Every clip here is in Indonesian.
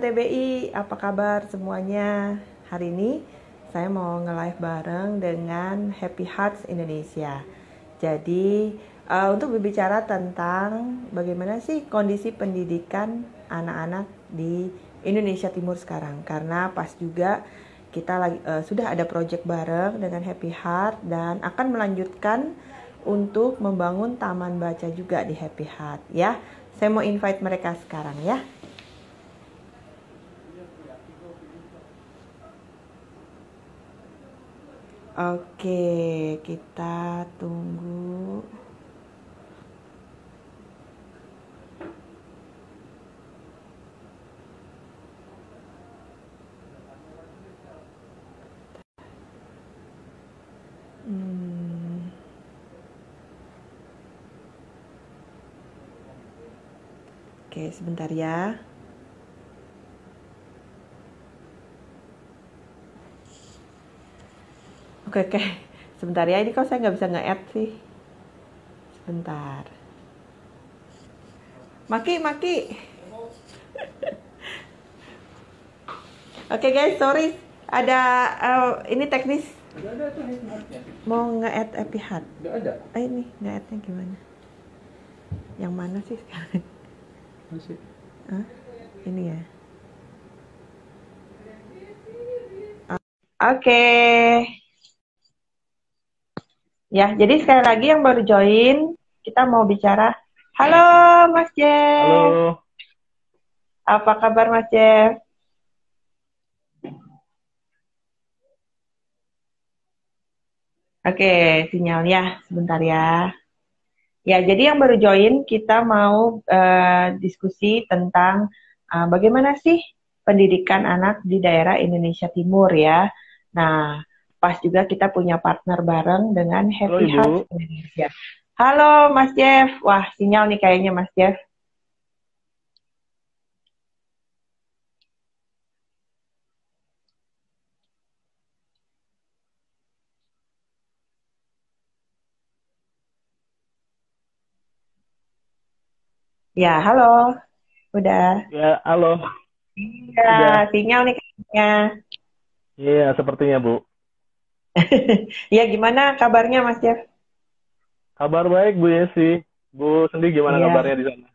TBI, apa kabar semuanya? Hari ini saya mau nge-live bareng dengan Happy Hearts Indonesia. Jadi uh, untuk berbicara tentang bagaimana sih kondisi pendidikan anak-anak di Indonesia Timur sekarang. Karena pas juga kita lagi uh, sudah ada project bareng dengan Happy Heart dan akan melanjutkan untuk membangun taman baca juga di Happy Heart ya. Saya mau invite mereka sekarang ya. Oke, kita tunggu. Hmm. Oke, sebentar ya. Oke oke, sebentar ya. Ini kok saya nggak bisa nge-add sih. Sebentar. Maki, Maki. Oke okay, guys, sorry. Ada uh, ini teknis. Gak ada tuh Mau nge-add Epihat. Gak ada. Ah ini nge-add-nya gimana? Yang mana sih sekarang? Masih. Hah? Ini ya. Oke. Okay. Ya, jadi sekali lagi yang baru join, kita mau bicara. Halo, Mas Jeff. Halo. Apa kabar, Mas Jeff? Oke, sinyalnya sebentar ya. Ya, jadi yang baru join, kita mau uh, diskusi tentang uh, bagaimana sih pendidikan anak di daerah Indonesia Timur ya. Nah, pas juga kita punya partner bareng dengan Happy Halo, Hearts Indonesia. Halo Mas Jeff, wah sinyal nih kayaknya Mas Jeff. Ya, halo. Udah. Ya, halo. Iya, sinyal nih kayaknya. Iya, sepertinya, Bu. ya gimana kabarnya Mas Jeff? Kabar baik Bu Yesi. Bu sendiri gimana ya. kabarnya di sana?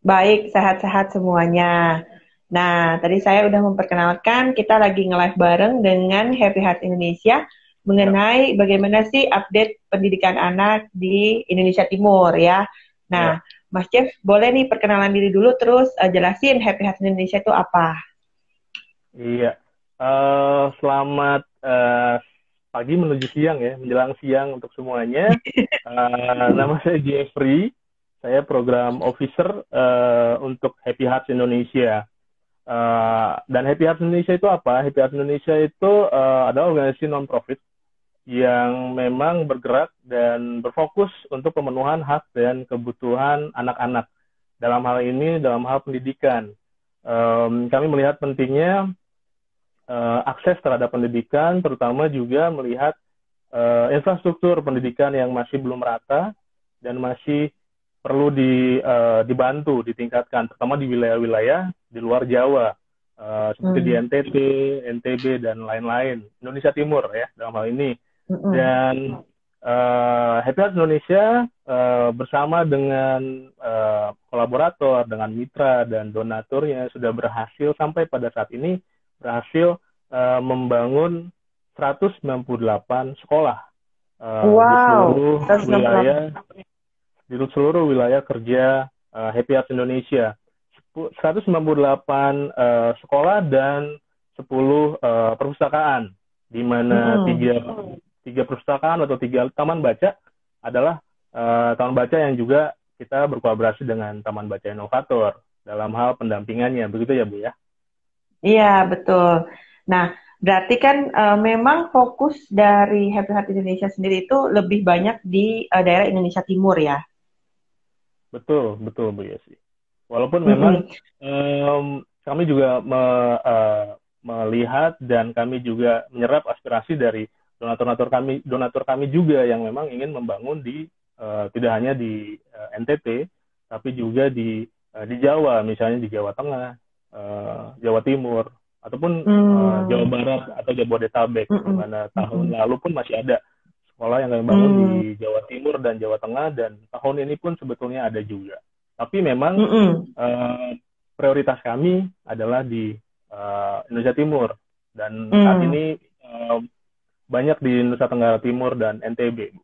Baik, sehat-sehat semuanya. Nah, tadi saya udah memperkenalkan kita lagi nge-live bareng dengan Happy Heart Indonesia mengenai ya. bagaimana sih update pendidikan anak di Indonesia Timur ya. Nah, ya. Mas Jeff, boleh nih perkenalan diri dulu terus uh, jelasin Happy Heart Indonesia itu apa? Iya. Uh, selamat uh, pagi menuju siang ya, menjelang siang untuk semuanya. uh, nama saya Jeffrey, saya program officer uh, untuk Happy Hearts Indonesia. Uh, dan Happy Hearts Indonesia itu apa? Happy Hearts Indonesia itu uh, adalah organisasi non-profit yang memang bergerak dan berfokus untuk pemenuhan hak dan kebutuhan anak-anak. Dalam hal ini, dalam hal pendidikan. Um, kami melihat pentingnya uh, akses terhadap pendidikan, terutama juga melihat uh, infrastruktur pendidikan yang masih belum rata dan masih perlu di, uh, dibantu, ditingkatkan, terutama di wilayah-wilayah di luar Jawa, uh, seperti hmm. di NTT, NTB dan lain-lain, Indonesia Timur ya dalam hal ini. Hmm. Dan uh, Happy Heart Indonesia uh, bersama dengan uh, kolaborator, dengan mitra dan donaturnya sudah berhasil sampai pada saat ini berhasil uh, membangun 198 sekolah uh, wow, di seluruh wilayah di seluruh wilayah kerja uh, Happy Hearts Indonesia. 198 uh, sekolah dan 10 uh, perpustakaan di mana hmm. tiga tiga perpustakaan atau tiga taman baca adalah uh, taman baca yang juga kita berkolaborasi dengan taman baca inovator dalam hal pendampingannya begitu ya Bu ya? Iya, betul. Nah, berarti kan uh, memang fokus dari Happy Heart Indonesia sendiri itu lebih banyak di uh, daerah Indonesia Timur ya? Betul, betul Bu Yesi. Walaupun memang mm -hmm. um, kami juga me, uh, melihat dan kami juga menyerap aspirasi dari donatur-donatur kami, donatur kami juga yang memang ingin membangun di uh, tidak hanya di uh, NTT, tapi juga di uh, di Jawa, misalnya di Jawa Tengah, uh, Jawa Timur ataupun hmm. uh, Jawa Barat atau Jabodetabek hmm. di mana tahun hmm. lalu pun masih ada sekolah yang kami bangun hmm. di Jawa Timur dan Jawa Tengah dan tahun ini pun sebetulnya ada juga. Tapi memang hmm. uh, prioritas kami adalah di uh, Indonesia Timur dan hmm. saat ini uh, banyak di Nusa Tenggara Timur dan NTB.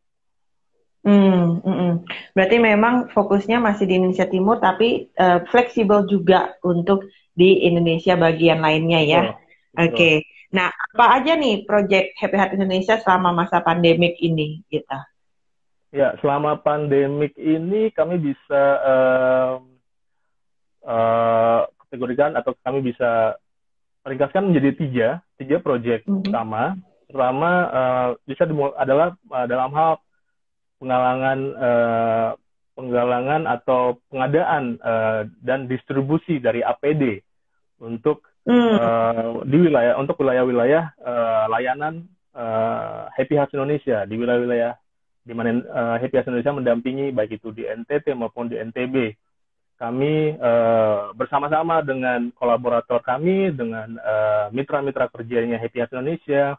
Hmm, mm, mm. Berarti memang fokusnya masih di Indonesia Timur, tapi uh, fleksibel juga untuk di Indonesia bagian lainnya ya. Oke. Okay. Nah, apa aja nih proyek Happy Heart Indonesia selama masa pandemik ini kita? Ya, selama pandemik ini kami bisa uh, uh, kategorikan atau kami bisa ringkaskan menjadi tiga, tiga proyek mm -hmm. utama. Pertama uh, bisa adalah uh, dalam hal penggalangan uh, penggalangan atau pengadaan uh, dan distribusi dari APD untuk hmm. uh, di wilayah untuk wilayah-wilayah uh, layanan uh, Happy Heart Indonesia di wilayah-wilayah di mana uh, Happy Heart Indonesia mendampingi baik itu di NTT maupun di NTB. Kami uh, bersama-sama dengan kolaborator kami dengan mitra-mitra uh, kerjanya Happy Heart Indonesia,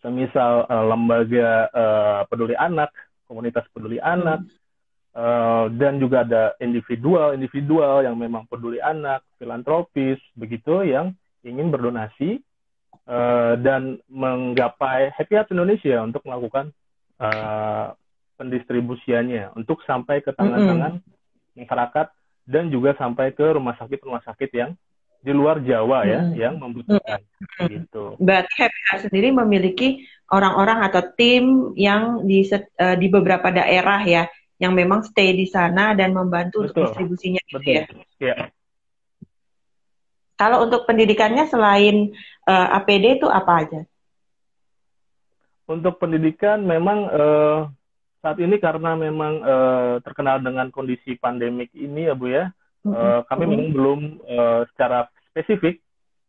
semisal uh, lembaga uh, peduli anak komunitas peduli anak, uh, dan juga ada individual-individual yang memang peduli anak, filantropis, begitu yang ingin berdonasi uh, dan menggapai Happy Heart Indonesia untuk melakukan uh, pendistribusiannya untuk sampai ke tangan-tangan masyarakat dan juga sampai ke rumah sakit-rumah sakit yang di luar Jawa ya hmm. yang membutuhkan hmm. gitu. Berarti Happy Heart sendiri memiliki orang-orang atau tim yang di uh, di beberapa daerah ya yang memang stay di sana dan membantu Betul. untuk distribusinya gitu Betul. ya. ya. Kalau untuk pendidikannya selain uh, eh, APD itu apa aja? Untuk pendidikan memang uh, saat ini karena memang uh, terkenal dengan kondisi pandemik ini ya Bu ya, uh, kami memang belum uh, secara spesifik,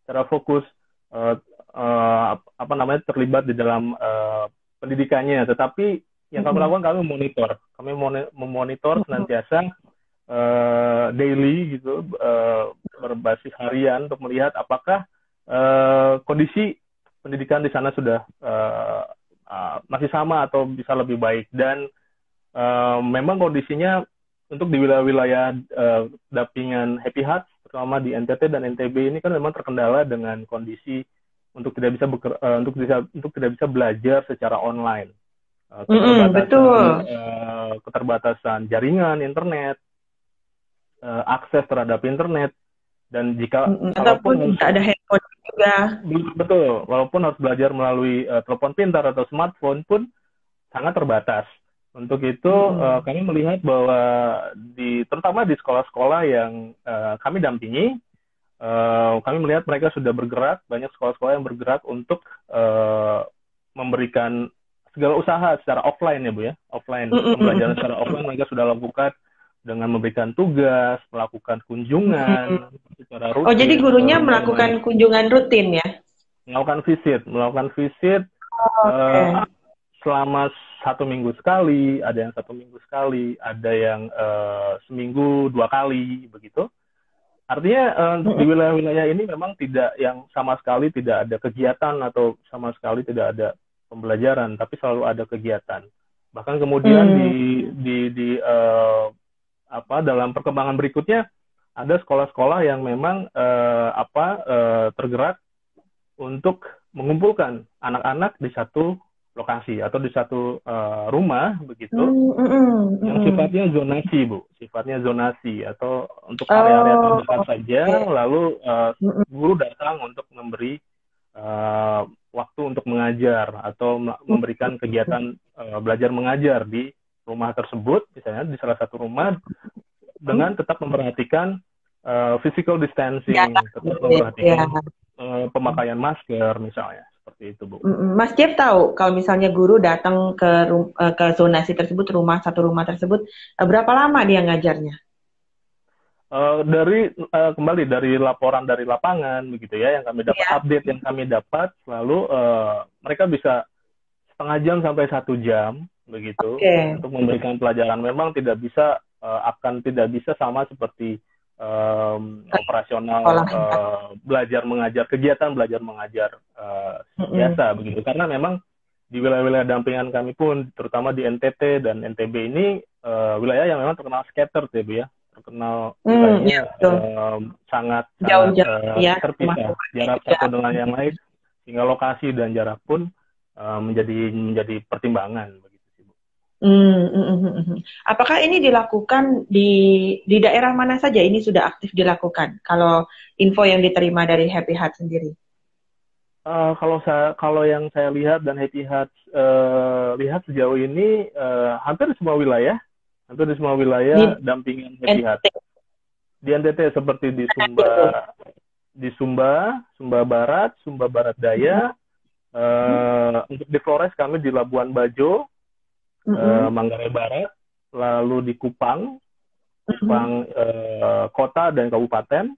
secara fokus uh, uh, apa namanya terlibat di dalam uh, pendidikannya. Tetapi yang kami lakukan kami monitor, kami memonitor senantiasa uh, daily gitu uh, berbasis harian untuk melihat apakah uh, kondisi pendidikan di sana sudah uh, uh, masih sama atau bisa lebih baik dan uh, memang kondisinya untuk di wilayah-wilayah uh, dapingan Happy Heart terutama di NTT dan NTB ini kan memang terkendala dengan kondisi untuk tidak bisa beker, uh, untuk bisa untuk tidak bisa belajar secara online. Uh, keterbatasan, mm, betul. Uh, keterbatasan jaringan internet, uh, akses terhadap internet dan jika ataupun tidak ada handphone juga. Betul, walaupun harus belajar melalui uh, telepon pintar atau smartphone pun sangat terbatas. Untuk itu hmm. uh, kami melihat bahwa di terutama di sekolah-sekolah yang uh, kami dampingi, uh, kami melihat mereka sudah bergerak banyak sekolah-sekolah yang bergerak untuk uh, memberikan segala usaha secara offline ya bu ya, offline pembelajaran secara offline mereka sudah lakukan dengan memberikan tugas, melakukan kunjungan hmm. secara rutin. Oh jadi gurunya melakukan kunjungan rutin ya? Melakukan visit, melakukan visit. Oh, okay. uh, selama satu minggu sekali, ada yang satu minggu sekali, ada yang uh, seminggu dua kali begitu. Artinya uh, di wilayah-wilayah ini memang tidak yang sama sekali tidak ada kegiatan atau sama sekali tidak ada pembelajaran, tapi selalu ada kegiatan. Bahkan kemudian hmm. di di di uh, apa dalam perkembangan berikutnya ada sekolah-sekolah yang memang uh, apa uh, tergerak untuk mengumpulkan anak-anak di satu lokasi atau di satu uh, rumah begitu mm, mm, mm, yang sifatnya zonasi bu. Sifatnya zonasi atau untuk area-area oh. terdekat saja lalu uh, guru datang untuk memberi uh, waktu untuk mengajar atau memberikan kegiatan uh, belajar mengajar di rumah tersebut misalnya di salah satu rumah dengan tetap memperhatikan uh, physical distancing ya, tetap memperhatikan ya. uh, pemakaian masker misalnya seperti itu bu. Mas Jeff tahu kalau misalnya guru datang ke eh, ke zonasi tersebut rumah satu rumah tersebut berapa lama dia ngajarnya? Uh, dari uh, kembali dari laporan dari lapangan begitu ya yang kami dapat yeah. update yang kami dapat selalu uh, mereka bisa setengah jam sampai satu jam begitu okay. untuk memberikan pelajaran. Memang tidak bisa uh, akan tidak bisa sama seperti um, operasional uh, belajar mengajar kegiatan belajar mengajar uh, biasa mm-hmm. begitu. Karena memang di wilayah-wilayah dampingan kami pun terutama di NTT dan NTB ini uh, wilayah yang memang terkenal skater ya Bu ya. Terkenal mm, ya, um, sangat jauh, sangat uh, ya, terpisah. jarak ya. satu dengan yang lain sehingga lokasi dan jarak pun uh, menjadi menjadi pertimbangan Hmm, hmm, hmm, hmm, Apakah ini dilakukan di di daerah mana saja? Ini sudah aktif dilakukan. Kalau info yang diterima dari Happy Heart sendiri. Uh, kalau saya kalau yang saya lihat dan Happy Heart uh, lihat sejauh ini uh, hampir di semua wilayah, hampir di semua wilayah di dampingan Happy Heart. Di NTT seperti di Sumba, di Sumba, Sumba Barat, Sumba Barat Daya. Uh, untuk di Flores kami di Labuan Bajo, mm-hmm. Manggarai Barat, lalu di Kupang, Kupang mm-hmm. uh, kota dan kabupaten,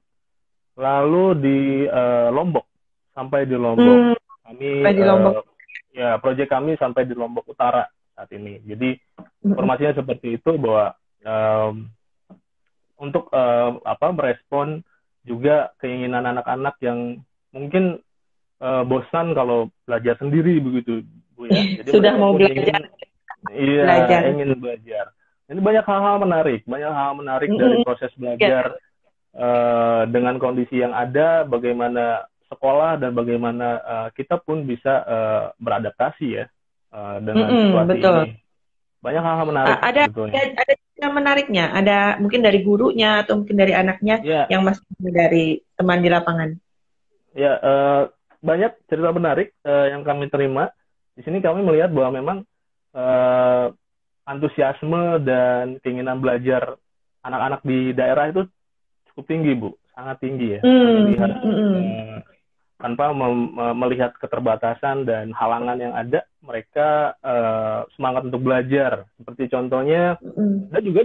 lalu di uh, Lombok sampai di Lombok. Mm, kami sampai di Lombok. Uh, ya, proyek kami sampai di Lombok Utara saat ini. Jadi informasinya seperti itu bahwa um, untuk uh, apa merespon juga keinginan anak-anak yang mungkin uh, bosan kalau belajar sendiri begitu bu ya. Jadi Sudah mau belajar iya belajar. ingin belajar ini banyak hal-hal menarik banyak hal menarik mm-hmm. dari proses belajar yeah. uh, dengan kondisi yang ada bagaimana sekolah dan bagaimana uh, kita pun bisa uh, beradaptasi ya uh, dengan mm-hmm, situasi betul. ini banyak hal-hal menarik ada ada, ada yang menariknya ada mungkin dari gurunya atau mungkin dari anaknya yeah. yang masih dari teman di lapangan ya uh, banyak cerita menarik uh, yang kami terima di sini kami melihat bahwa memang uh, antusiasme dan keinginan belajar anak-anak di daerah itu cukup tinggi bu sangat tinggi ya mm. melihat uh, tanpa melihat keterbatasan dan halangan yang ada mereka uh, semangat untuk belajar seperti contohnya mm. dan juga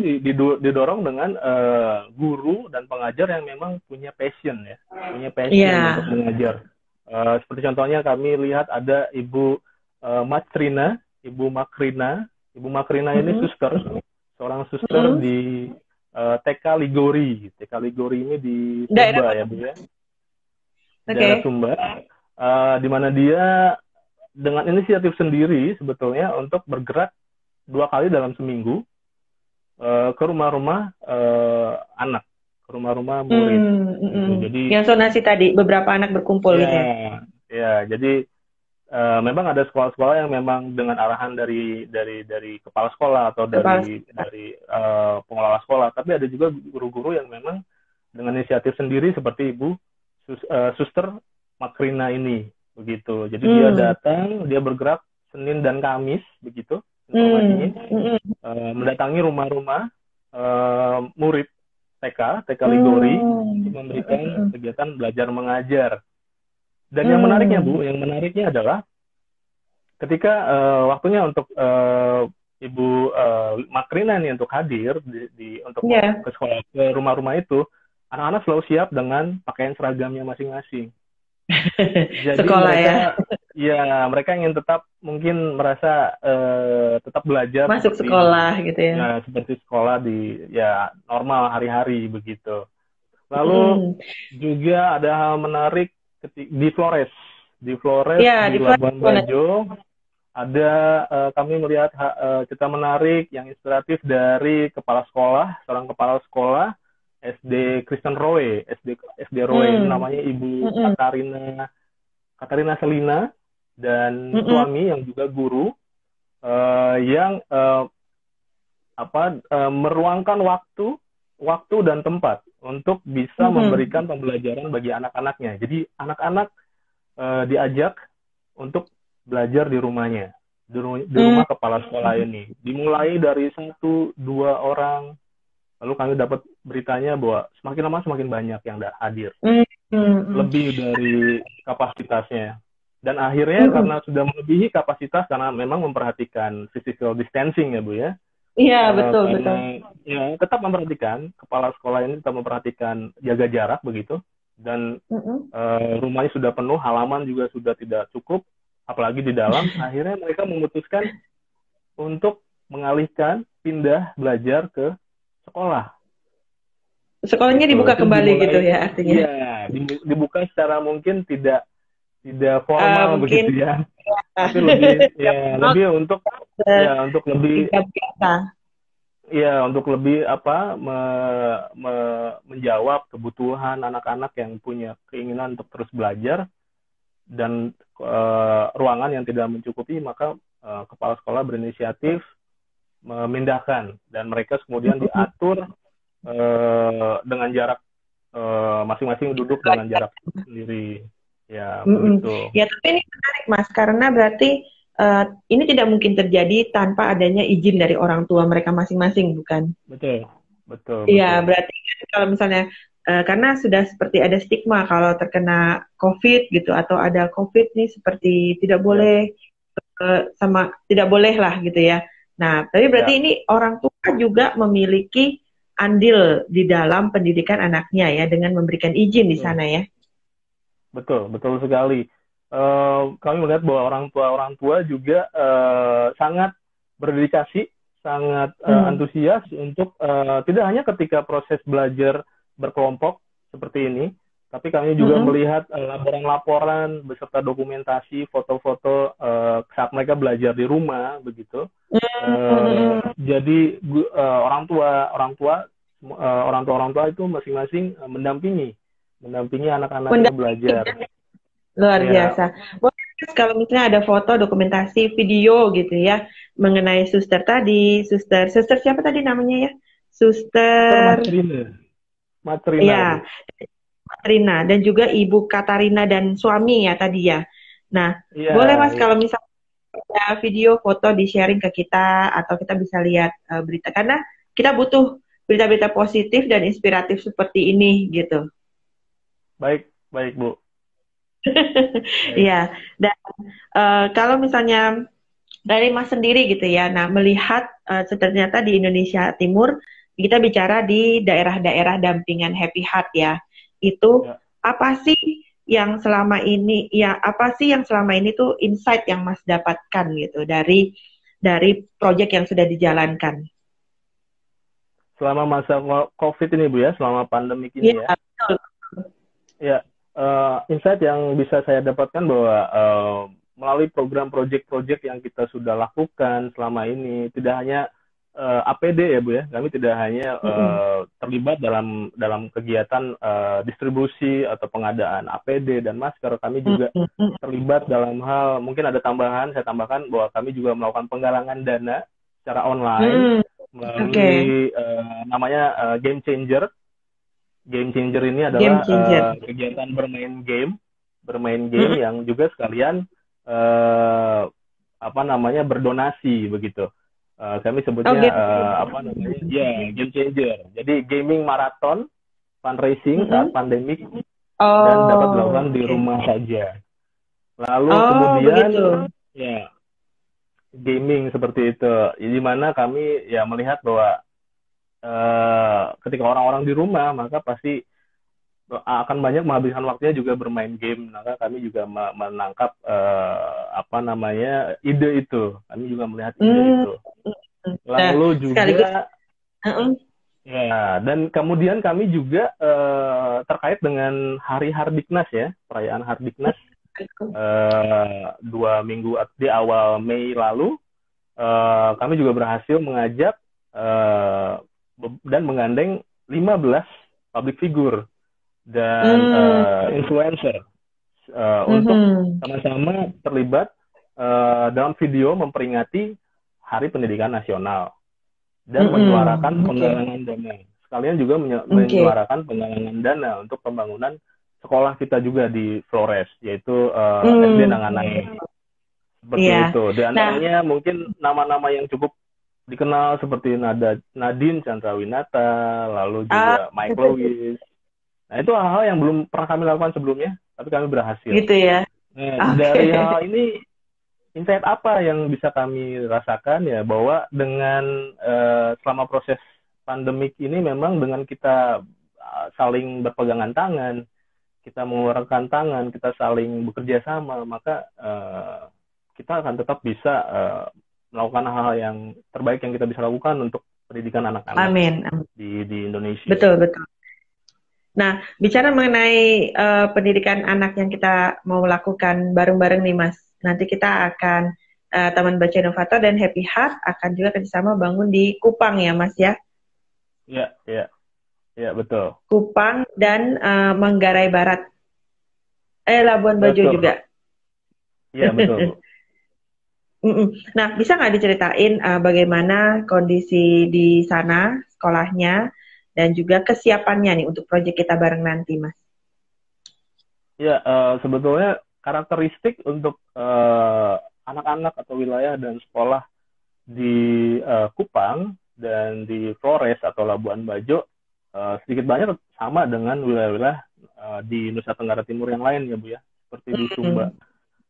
didorong dengan uh, guru dan pengajar yang memang punya passion ya punya passion yeah. untuk mengajar uh, seperti contohnya kami lihat ada ibu uh, Matrina Ibu Makrina. Ibu Makrina ini mm -hmm. suster, seorang suster mm -hmm. di uh, eh, TK Ligori. TK Ligori ini di Sumba Daerah. ya Bu ya. Okay. Daerah Sumba. Uh, di mana dia dengan inisiatif sendiri sebetulnya untuk bergerak dua kali dalam seminggu uh, ke rumah-rumah uh, anak, ke rumah-rumah murid. Mm, -hmm. Jadi yang sonasi tadi beberapa anak berkumpul ya, gitu ya. Ya, jadi uh, memang ada sekolah-sekolah yang memang dengan arahan dari dari dari kepala sekolah atau dari kepala. dari uh, pengelola sekolah, tapi ada juga guru-guru yang memang dengan inisiatif sendiri seperti Ibu sus, uh, Suster Makrina ini begitu. Jadi hmm. dia datang, dia bergerak Senin dan Kamis begitu informasinya, hmm. uh, mendatangi rumah-rumah uh, murid TK, TK Ligori, hmm. memberikan kegiatan belajar mengajar dan hmm. yang menariknya Bu, yang menariknya adalah ketika uh, waktunya untuk uh, Ibu uh, Makrina nih untuk hadir di, di untuk yeah. ke sekolah ke rumah-rumah itu, anak-anak selalu siap dengan pakaian seragamnya masing-masing. Jadi sekolah mereka, ya. Ya, mereka ingin tetap mungkin merasa uh, tetap belajar masuk seperti, sekolah gitu ya. ya. seperti sekolah di ya normal hari-hari begitu. Lalu hmm. juga ada hal menarik di Flores. Di Flores ya, di, di Labuan Bajo. Ada uh, kami melihat uh, cerita menarik yang inspiratif dari kepala sekolah seorang kepala sekolah SD Kristen Roy SD SD Roy hmm. namanya Ibu mm Katarina Katarina Selina dan mm suami yang juga guru uh, yang uh, apa uh, meruangkan waktu waktu dan tempat untuk bisa mm-hmm. memberikan pembelajaran bagi anak-anaknya. Jadi anak-anak uh, diajak untuk belajar di rumahnya, di, ru- di rumah mm-hmm. kepala sekolah ini. Dimulai dari satu dua orang, lalu kami dapat beritanya bahwa semakin lama semakin banyak yang hadir, mm-hmm. lebih dari kapasitasnya. Dan akhirnya mm-hmm. karena sudah melebihi kapasitas karena memang memperhatikan physical distancing ya bu ya, Iya uh, betul betul. Ya tetap memperhatikan kepala sekolah ini tetap memperhatikan jaga jarak begitu dan mm -hmm. uh, rumahnya sudah penuh halaman juga sudah tidak cukup apalagi di dalam akhirnya mereka memutuskan untuk mengalihkan pindah belajar ke sekolah Sekolahnya dibuka Itu kembali dimulai- gitu ya artinya. Iya, di- dibuka secara mungkin tidak tidak formal Ah, mungkin. begitu ya. Tapi lebih ya lebih untuk ya untuk lebih ya untuk lebih apa me- me- menjawab kebutuhan anak-anak yang punya keinginan untuk terus belajar dan eh, ruangan yang tidak mencukupi maka eh, kepala sekolah berinisiatif memindahkan dan mereka kemudian diatur eh, dengan jarak masing-masing duduk dengan jarak sendiri ya Mm-mm. begitu Ya tapi ini menarik mas karena berarti eh, ini tidak mungkin terjadi tanpa adanya izin dari orang tua mereka masing-masing bukan? betul betul Iya berarti kan kalau misalnya eh, karena sudah seperti ada stigma kalau terkena COVID gitu atau ada COVID nih seperti tidak boleh eh, sama tidak boleh lah gitu ya. Nah tapi berarti Ya. ini orang tua juga memiliki andil di dalam pendidikan anaknya ya dengan memberikan izin di Betul. sana ya. Betul, betul sekali. Eh, kami melihat bahwa orang tua orang tua juga eh, sangat berdedikasi, sangat Hmm. antusias untuk eh, tidak hanya ketika proses belajar berkelompok seperti ini, tapi kami juga Mhm. melihat laporan-laporan beserta dokumentasi, foto-foto eh, saat mereka belajar di rumah begitu. Eh, jadi eh, orang tua orang tua eh, orang tua orang tua itu masing-masing mendampingi mendampingi anak-anaknya Mendampingi. belajar. Luar Ya. biasa. Kalau misalnya ada foto, dokumentasi, video gitu ya mengenai suster tadi, suster, suster siapa tadi namanya ya? Suster, Matrina. Matrina. ya, Katrina dan juga Ibu Katarina dan suami ya tadi ya. Nah, Iya, boleh Mas iya. kalau misalnya ada video, foto di sharing ke kita atau kita bisa lihat eh, berita karena kita butuh berita-berita positif dan inspiratif seperti ini gitu. Baik, baik Bu. Iya, dan eh, kalau misalnya dari Mas sendiri gitu ya, nah melihat eh, ternyata di Indonesia Timur kita bicara di daerah-daerah dampingan Happy Heart ya, itu Ya. apa sih yang selama ini, ya apa sih yang selama ini tuh insight yang Mas dapatkan gitu dari dari proyek yang sudah dijalankan? Selama masa COVID ini Bu ya, selama pandemi ini Iya, ya. Ya, eh, insight yang bisa saya dapatkan bahwa eh, melalui program project-project yang kita sudah lakukan selama ini tidak hanya eh, APD ya Bu ya, kami tidak hanya eh, terlibat dalam dalam kegiatan eh, distribusi atau pengadaan APD dan masker, kami juga terlibat dalam hal mungkin ada tambahan saya tambahkan bahwa kami juga melakukan penggalangan dana secara online Mm, melalui eh, namanya eh, Game Changer. Game Changer ini adalah Game Changer. eh, kegiatan bermain game, bermain game Mm. yang juga sekalian eh, apa namanya berdonasi begitu. Eh, kami sebutnya Oh, Game eh, apa namanya? Ya, Game Changer. Jadi gaming marathon fundraising saat Mm-mm. pandemik Oh, dan dapat dilakukan di rumah saja. Lalu Oh, kemudian begitu. ya gaming seperti itu. Di mana kami ya melihat bahwa eh, ketika orang-orang di rumah maka pasti akan banyak menghabiskan waktunya juga bermain game. Maka kami juga me- menangkap eh, apa namanya ide itu. Kami juga melihat ide Hmm. itu. Lalu juga sekaligus- Uh-uh. Ya, dan kemudian kami juga eh, terkait dengan Hari Hardiknas ya, perayaan Hardiknas eh, dua minggu di awal Mei lalu, eh, kami juga berhasil mengajak eh, be- dan menggandeng 15 public figure dan Hmm. eh, influencer eh, untuk Mhm. sama-sama terlibat eh, dalam video memperingati Hari Pendidikan Nasional dan Mm-mm, menyuarakan oke. penggalangan dana. Sekalian juga menye- Oke. menyuarakan penggalangan dana untuk pembangunan sekolah kita juga di Flores, yaitu eh, Mm. SD Nanganai. Seperti Iya. itu. Di antaranya mungkin nama-nama yang cukup dikenal seperti Nada, Nadine Chandrawinata, lalu juga Ah, Mike betul. Lewis. Nah, itu hal-hal yang belum pernah kami lakukan sebelumnya, tapi kami berhasil. Gitu ya. Nah, Oke. dari hal ini insight apa yang bisa kami rasakan ya bahwa dengan eh, selama proses pandemik ini memang dengan kita uh, saling berpegangan tangan, kita mengeluarkan tangan, kita saling bekerja sama, maka eh, kita akan tetap bisa eh, melakukan hal-hal yang terbaik yang kita bisa lakukan untuk pendidikan anak-anak Amin. Di di Indonesia. Betul, betul. Nah, bicara mengenai uh, pendidikan anak yang kita mau lakukan bareng-bareng nih, Mas. Nanti kita akan uh, Taman Baca Inovator dan Happy Heart akan juga kerjasama bangun di Kupang ya, Mas ya? Iya, iya, iya betul. Kupang dan uh, Manggarai Barat. Eh, Labuan Bajo juga. Iya betul. Nah, bisa nggak diceritain uh, bagaimana kondisi di sana, sekolahnya, dan juga kesiapannya nih untuk proyek kita bareng nanti, Mas. Ya, uh, sebetulnya karakteristik untuk eh, anak-anak atau wilayah dan sekolah di uh, Kupang dan di Flores atau Labuan Bajo uh, sedikit banyak sama dengan wilayah-wilayah uh, di Nusa Tenggara Timur yang lain ya Bu ya, seperti di Sumba.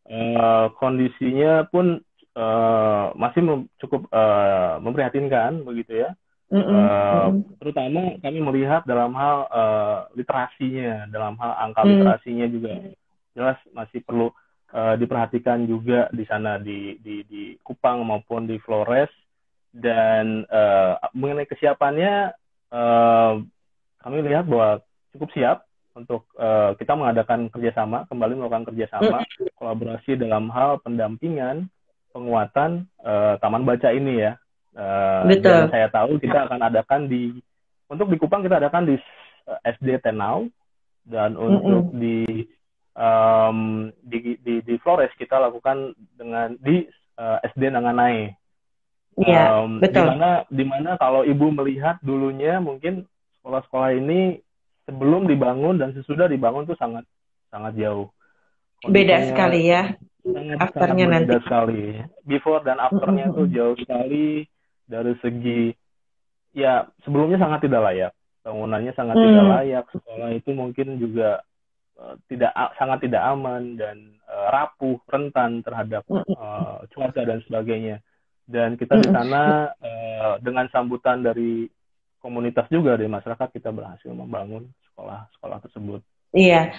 Uh, kondisinya pun uh, masih cukup uh, memprihatinkan begitu ya Mm -hmm. uh, terutama kami melihat dalam hal uh, literasinya, dalam hal angka mm. literasinya juga jelas masih perlu uh, diperhatikan juga di sana di, di di Kupang maupun di Flores dan uh, mengenai kesiapannya uh, kami lihat bahwa cukup siap untuk uh, kita mengadakan kerjasama kembali melakukan kerjasama mm. kolaborasi dalam hal pendampingan penguatan uh, taman baca ini ya Uh, Betul. Dan saya tahu kita akan adakan di untuk di Kupang kita adakan di uh, eh, SD Tenau dan untuk mm -hmm. di um, di, di di Flores kita lakukan dengan di uh, SD Nanganai. Iya, um, betul. Di mana di mana kalau ibu melihat dulunya mungkin sekolah-sekolah ini sebelum dibangun dan sesudah dibangun tuh sangat sangat jauh. Beda sekali ya. Sangat, afternya sangat nanti. sekali. Before dan afternya mm -hmm. tuh jauh sekali dari segi ya sebelumnya sangat tidak layak bangunannya sangat hmm. tidak layak sekolah itu mungkin juga uh, tidak sangat tidak aman dan uh, rapuh rentan terhadap uh, cuaca dan sebagainya dan kita di sana uh, dengan sambutan dari komunitas juga dari masyarakat kita berhasil membangun sekolah-sekolah tersebut. Iya,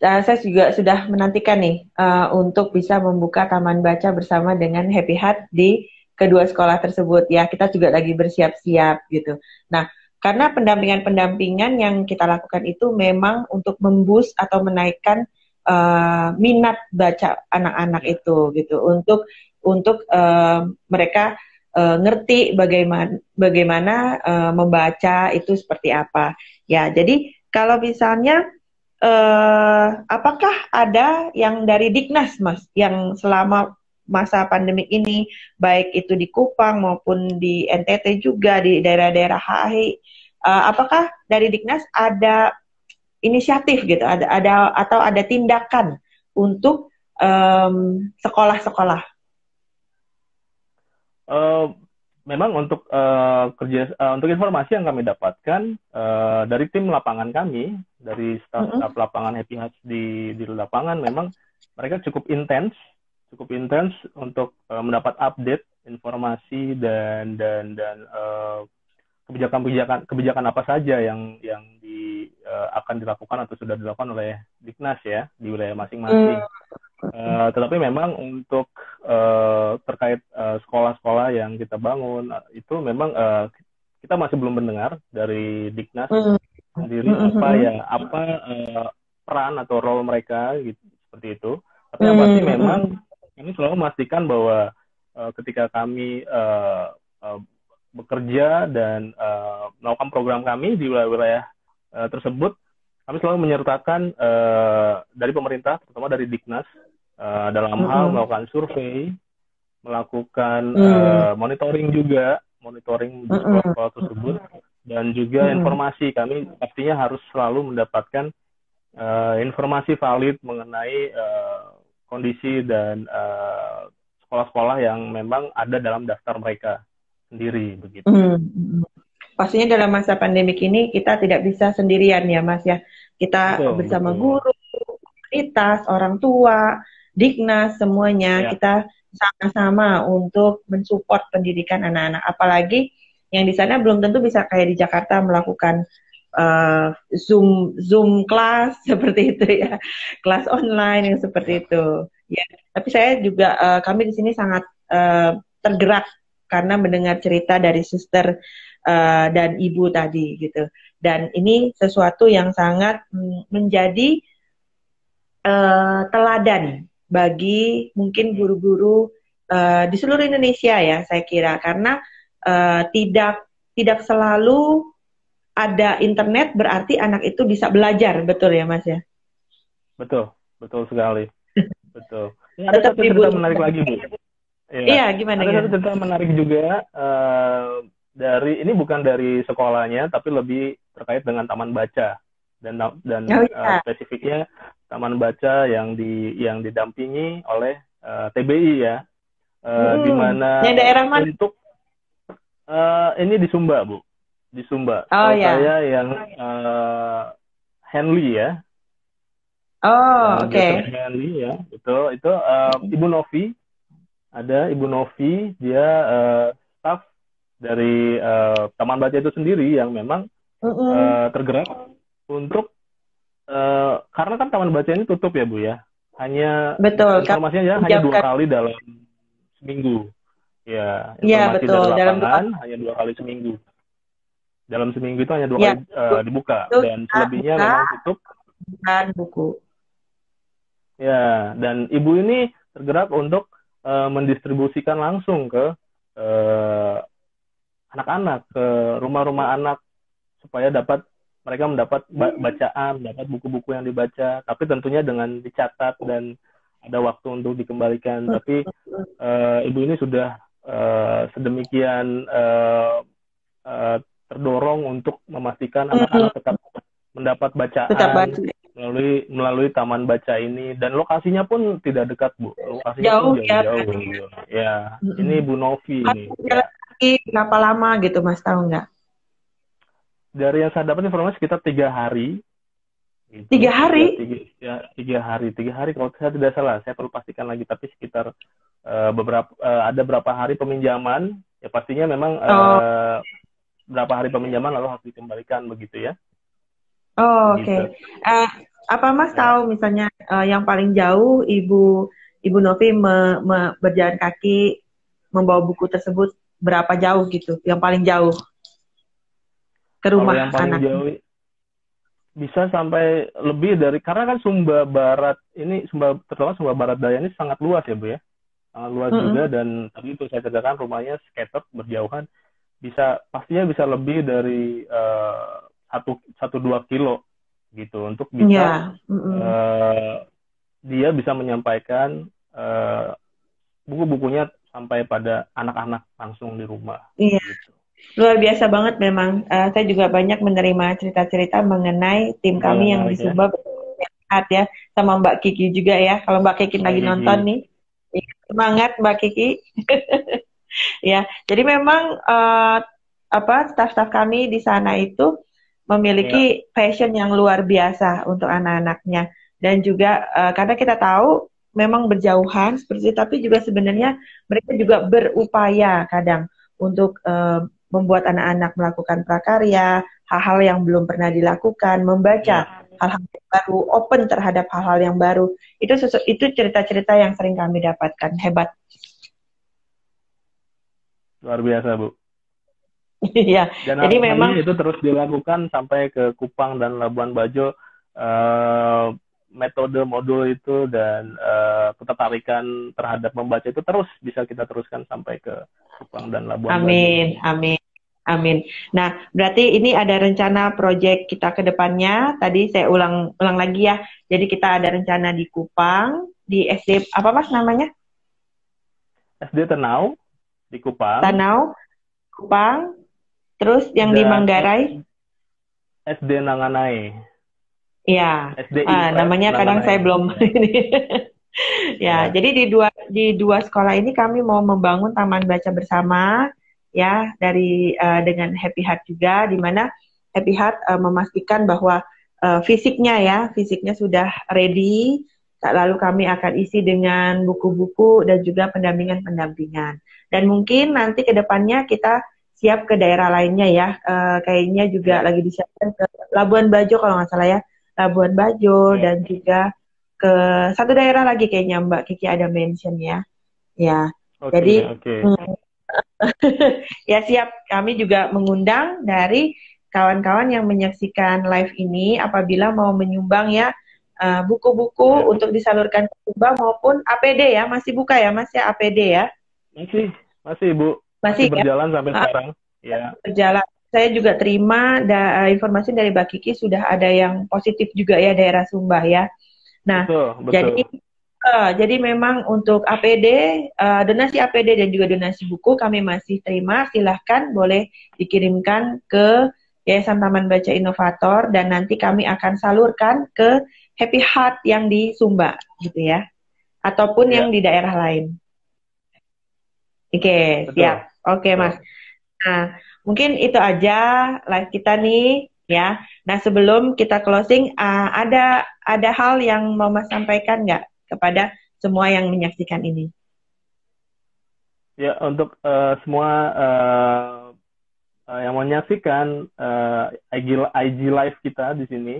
uh, saya juga sudah menantikan nih uh, untuk bisa membuka taman baca bersama dengan Happy Heart di kedua sekolah tersebut ya kita juga lagi bersiap-siap gitu. Nah karena pendampingan-pendampingan yang kita lakukan itu memang untuk membus atau menaikkan uh, minat baca anak-anak iya. itu gitu untuk untuk uh, mereka uh, ngerti bagaimana bagaimana uh, membaca itu seperti apa ya jadi kalau misalnya uh, apakah ada yang dari Diknas mas yang selama masa pandemik ini, baik itu di Kupang maupun di NTT juga di daerah-daerah HI. Uh, eh, apakah dari Diknas ada inisiatif gitu, ada ada atau ada tindakan untuk sekolah-sekolah? Uh, memang untuk uh, kerja uh, untuk informasi yang kami dapatkan uh, dari tim lapangan kami, dari staf, mm -hmm. lapangan Happy Hearts di di lapangan memang mereka cukup intens cukup intens untuk uh, mendapat update informasi dan dan dan uh, kebijakan-kebijakan kebijakan apa saja yang yang di uh, akan dilakukan atau sudah dilakukan oleh Diknas ya di wilayah masing-masing. Uh, tetapi memang untuk uh, terkait sekolah-sekolah uh, yang kita bangun itu memang uh, kita masih belum mendengar dari Diknas mm. Sendiri apa ya apa uh, peran atau role mereka gitu seperti itu. Tapi yang pasti memang kami selalu memastikan bahwa uh, ketika kami uh, uh, bekerja dan uh, melakukan program kami di wilayah-wilayah uh, tersebut, kami selalu menyertakan uh, dari pemerintah, terutama dari Diknas, uh, dalam mm -hmm. hal melakukan survei, melakukan mm. uh, monitoring juga, monitoring di sekolah-sekolah tersebut, dan juga mm. informasi. Kami pastinya harus selalu mendapatkan uh, informasi valid mengenai uh, kondisi dan eh, sekolah-sekolah yang memang ada dalam daftar mereka sendiri begitu. Hmm. Pastinya dalam masa pandemik ini kita tidak bisa sendirian ya Mas ya. Kita betul, bersama betul. guru, komunitas, orang tua, Diknas semuanya ya. kita sama-sama untuk mensupport pendidikan anak-anak. Apalagi yang di sana belum tentu bisa kayak di Jakarta melakukan uh, zoom zoom kelas seperti itu ya. Kelas online yang seperti itu. Ya tapi saya juga uh, kami di sini sangat uh, tergerak karena mendengar cerita dari suster uh, dan ibu tadi gitu. Dan ini sesuatu yang sangat mm, menjadi uh, teladan bagi mungkin guru-guru uh, di seluruh Indonesia ya saya kira. Karena uh, tidak tidak selalu ada internet berarti anak itu bisa belajar betul ya Mas ya? Betul, betul sekali. betul. Ini ada satu cerita menarik lagi Bu. Iya, iya gimana? Ada satu cerita menarik juga uh, dari ini bukan dari sekolahnya tapi lebih terkait dengan taman baca dan dan oh, iya. uh, spesifiknya taman baca yang di yang didampingi oleh uh, TBI ya. Uh, hmm. di mana? untuk uh, ini di Sumba, Bu. Di Sumba. Oh, iya. Saya yang uh, Henley ya. Oh, oke. Okay. Henley ya. Itu itu uh, Ibu Novi ada Ibu Novi, dia uh, staff dari uh, Taman Baca itu sendiri yang memang uh, tergerak untuk uh, karena kan Taman Baca ini tutup ya Bu ya, hanya betul informasinya ya, hanya dua kali dalam seminggu. Ya, ya betul. dari dalam hanya dua kali seminggu. Dalam seminggu itu hanya dua ya, kali uh, dibuka betul. dan selebihnya buka, memang tutup. Dan buku. Ya, dan ibu ini tergerak untuk uh, mendistribusikan langsung ke eh, anak-anak ke rumah-rumah anak supaya dapat mereka mendapat bacaan, dapat buku-buku yang dibaca, tapi tentunya dengan dicatat dan ada waktu untuk dikembalikan. Tapi uh, ibu ini sudah uh, sedemikian uh, uh, terdorong untuk memastikan anak-anak tetap mendapat bacaan, tetap baca. melalui melalui taman baca ini. Dan lokasinya pun tidak dekat bu. Lokasinya jauh, pun jauh, jauh, jauh. ya mm-hmm. ini Bu Novi ini ya. berapa lama gitu mas? Tahu nggak? Dari yang saya dapat informasi sekitar tiga hari. Gitu. tiga hari? Tiga, ya tiga hari. Tiga hari kalau saya tidak salah. Saya perlu pastikan lagi tapi sekitar uh, beberapa uh, ada berapa hari peminjaman ya pastinya memang uh, oh. berapa hari peminjaman lalu harus dikembalikan begitu ya Oh, Oke. Okay. Uh, eh, apa Mas ya. tahu misalnya uh, yang paling jauh Ibu Ibu Novi me, me, berjalan kaki membawa buku tersebut berapa jauh gitu? Yang paling jauh ke rumah Kalau yang paling anak. jauh bisa sampai lebih dari karena kan Sumba Barat ini Sumba terutama Sumba Barat Daya ini sangat luas ya Bu ya sangat luas mm -hmm. juga dan tadi itu saya katakan rumahnya scattered berjauhan bisa pastinya bisa lebih dari uh, satu satu dua kilo gitu untuk bisa yeah. mm -hmm. uh, dia bisa menyampaikan uh, buku-bukunya sampai pada anak-anak langsung di rumah. Iya. Gitu. Luar biasa banget memang. Uh, saya juga banyak menerima cerita-cerita mengenai tim kami yang di ya. Sumba sehat ya sama Mbak Kiki juga ya. Kalau Mbak Kiki lagi nonton nih, iya, semangat Mbak Kiki. ya, jadi memang uh, apa staff-staff kami di sana itu memiliki yeah. passion yang luar biasa untuk anak-anaknya dan juga uh, karena kita tahu memang berjauhan seperti itu tapi juga sebenarnya mereka juga berupaya kadang untuk uh, membuat anak-anak melakukan prakarya hal-hal yang belum pernah dilakukan membaca yeah. Hal-hal yang baru open terhadap hal-hal yang baru itu itu cerita-cerita yang sering kami dapatkan hebat luar biasa bu Iya. Jadi memang itu terus dilakukan sampai ke Kupang dan Labuan Bajo uh, metode modul itu dan uh, ketertarikan terhadap membaca itu terus bisa kita teruskan sampai ke Kupang dan Labuan amin, Bajo. Amin, amin. Nah, berarti ini ada rencana proyek kita ke depannya. Tadi saya ulang ulang lagi ya. Jadi kita ada rencana di Kupang, di SD apa Mas namanya? SD Tenau di Kupang. Tenau, Kupang, Terus yang di Manggarai? SD Nanganai. Iya. SD ah, namanya Nanganai. kadang saya belum ini. ya, ya, jadi di dua di dua sekolah ini kami mau membangun taman baca bersama ya dari uh, dengan Happy Heart juga di mana Happy Heart uh, memastikan bahwa uh, fisiknya ya, fisiknya sudah ready. Lalu kami akan isi dengan buku-buku dan juga pendampingan-pendampingan. Dan mungkin nanti ke depannya kita siap ke daerah lainnya ya. Uh, kayaknya juga ya. lagi disiapkan ke Labuan Bajo kalau nggak salah ya. Labuan Bajo ya. dan juga ke satu daerah lagi kayaknya Mbak Kiki ada mention ya. Ya. Okay, Jadi okay. Hmm, ya siap. Kami juga mengundang dari kawan-kawan yang menyaksikan live ini apabila mau menyumbang ya eh, buku-buku uh, untuk disalurkan ke Sumba maupun APD ya masih buka ya Mas ya APD ya masih masih Bu masih, masih ya? berjalan ya? sampai uh, sekarang ya berjalan saya juga terima da, eh, informasi dari Mbak Kiki sudah ada yang positif juga ya daerah Sumba ya nah betul, betul. jadi Uh, jadi memang untuk APD, uh, donasi APD dan juga donasi buku kami masih terima. Silahkan boleh dikirimkan ke Yayasan Taman Baca Inovator dan nanti kami akan salurkan ke Happy Heart yang di Sumba gitu ya. Ataupun ya. yang di daerah lain. Oke, okay, siap. Oke, okay, Mas. Nah, mungkin itu aja live kita nih ya. Nah, sebelum kita closing uh, ada ada hal yang mau Mas sampaikan nggak kepada semua yang menyaksikan ini? Ya, untuk uh, semua uh, uh, yang menyaksikan uh, IG, IG live kita di sini.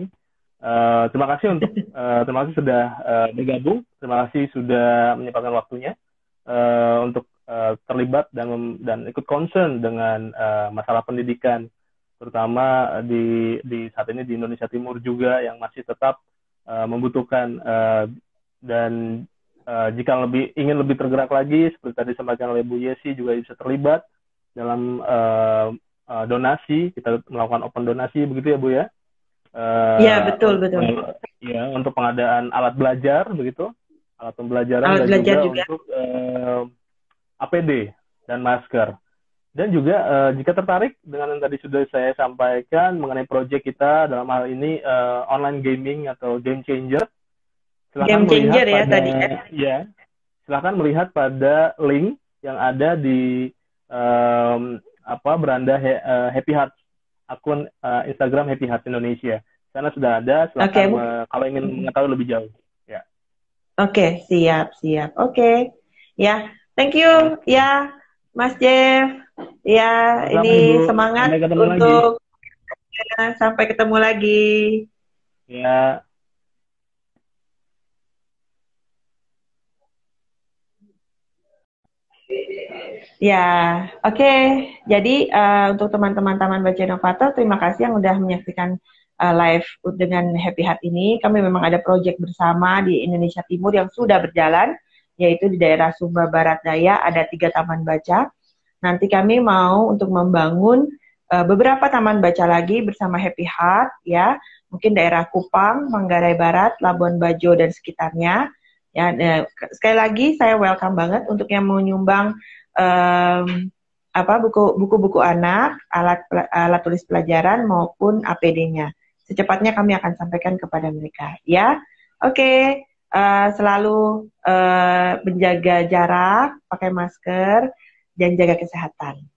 Uh, terima kasih untuk uh, terima kasih sudah uh, bergabung, terima kasih sudah menyempatkan waktunya uh, untuk uh, terlibat dan dan ikut concern dengan uh, masalah pendidikan, terutama di di saat ini di Indonesia Timur juga yang masih tetap uh, membutuhkan uh, dan uh, jika lebih ingin lebih tergerak lagi seperti tadi disampaikan oleh Bu Yesi juga bisa terlibat dalam uh, uh, donasi, kita melakukan open donasi begitu ya Bu ya? Iya uh, betul betul. Uh, ya untuk pengadaan alat belajar begitu, alat pembelajaran alat dan belajar juga, juga untuk uh, APD dan masker. Dan juga uh, jika tertarik dengan yang tadi sudah saya sampaikan mengenai proyek kita dalam hal ini uh, online gaming atau game changer, silakan game changer ya pada, tadi ya. ya. Silakan melihat pada link yang ada di um, apa beranda he, uh, Happy Heart akun uh, Instagram Happy Heart Indonesia. Sana sudah ada. Silakan okay. uh, kalau ingin mengetahui lebih jauh. Ya. Oke, okay, siap, siap. Oke. Okay. Ya, thank you ya Mas Jeff. Ya, Selamat ini Ibu. semangat untuk lagi. Ya, sampai ketemu lagi. Ya. Ya, oke. Okay. Jadi uh, untuk teman-teman Taman Baca Inovator, terima kasih yang sudah menyaksikan uh, live dengan Happy Heart ini. Kami memang ada proyek bersama di Indonesia Timur yang sudah berjalan, yaitu di daerah Sumba Barat Daya ada tiga taman baca. Nanti kami mau untuk membangun uh, beberapa taman baca lagi bersama Happy Heart, ya. Mungkin daerah Kupang, Manggarai Barat, Labuan Bajo dan sekitarnya. Ya, uh, sekali lagi saya welcome banget untuk yang mau nyumbang um, apa buku buku-buku anak, alat alat tulis pelajaran maupun APD-nya. Secepatnya kami akan sampaikan kepada mereka. Ya, oke. Okay. Uh, selalu uh, menjaga jarak, pakai masker, dan jaga kesehatan.